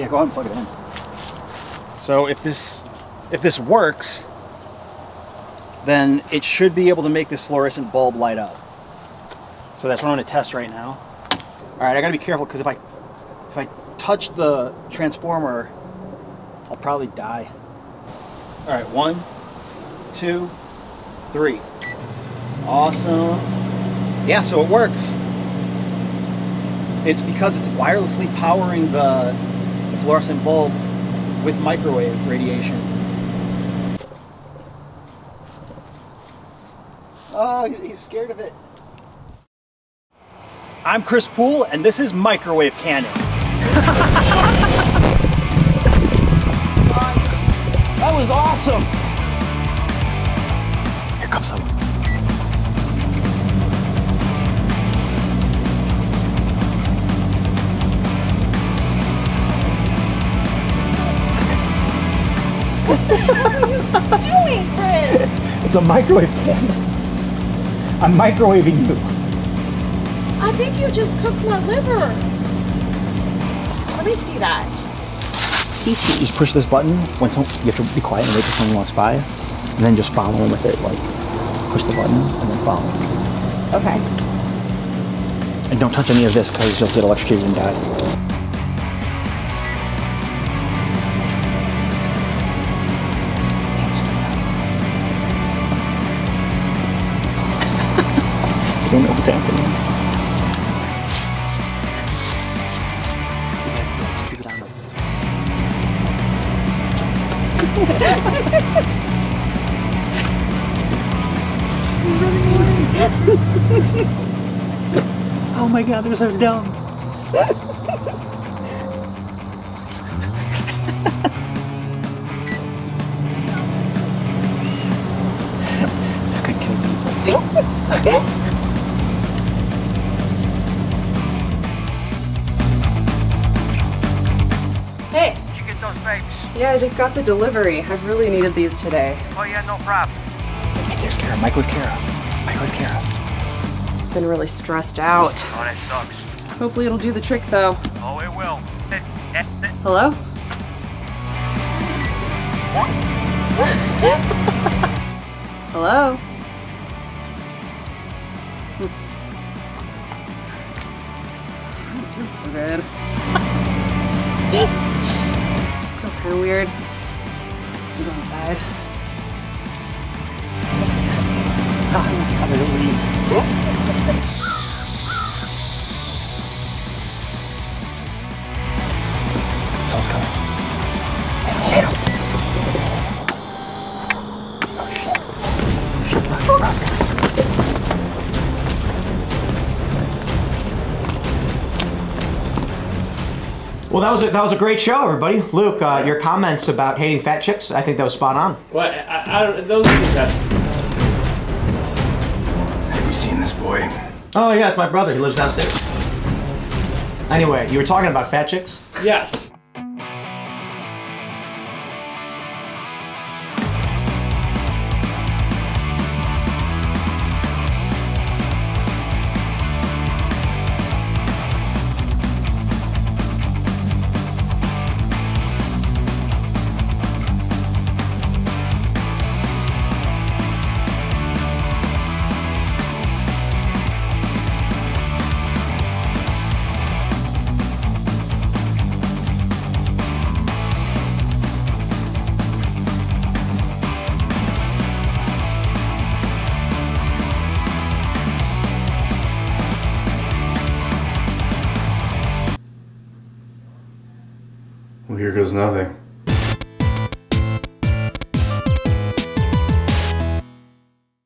Yeah, go ahead and plug it in. So if this if this works, then it should be able to make this fluorescent bulb light up. So that's what I'm going to test right now. All right, I got to be careful because if I if I touch the transformer, I'll probably die. All right, one, two, three. Awesome. Yeah, so it works. It's because it's wirelessly powering the, the fluorescent bulb with microwave radiation. Oh, he's scared of it. I'm Chris Pool, and this is Microwave Cannon. that was awesome! Here comes someone. Doing, Chris? It's a microwave cannon. I'm microwaving you. I think you just cooked my liver. Let me see that. You just push this button when some, you have to be quiet and wait till someone walks by, and then just follow them with it. Like push the button and then follow. Okay. And don't touch any of this because you'll get electrocuted and die. I don't know what's happening. Oh my god, they're so dumb. Yeah, I just got the delivery. I've really needed these today. Oh yeah, no problem. There's Cara, Mike with Cara. Mike with Cara. Been really stressed out. Oh, that sucks. Hopefully it'll do the trick though. Oh, it will. Hello? Hello? I don't feel so good. kind of weird. Go inside. It leave? Well, that was a, that was a great show, everybody. Luke, uh, your comments about hating fat chicks, I think that was spot on. What? I, I. Those are that. Have you seen this boy? Oh yeah, it's my brother. He lives downstairs. Anyway, you were talking about fat chicks. Yes. Well, here goes nothing.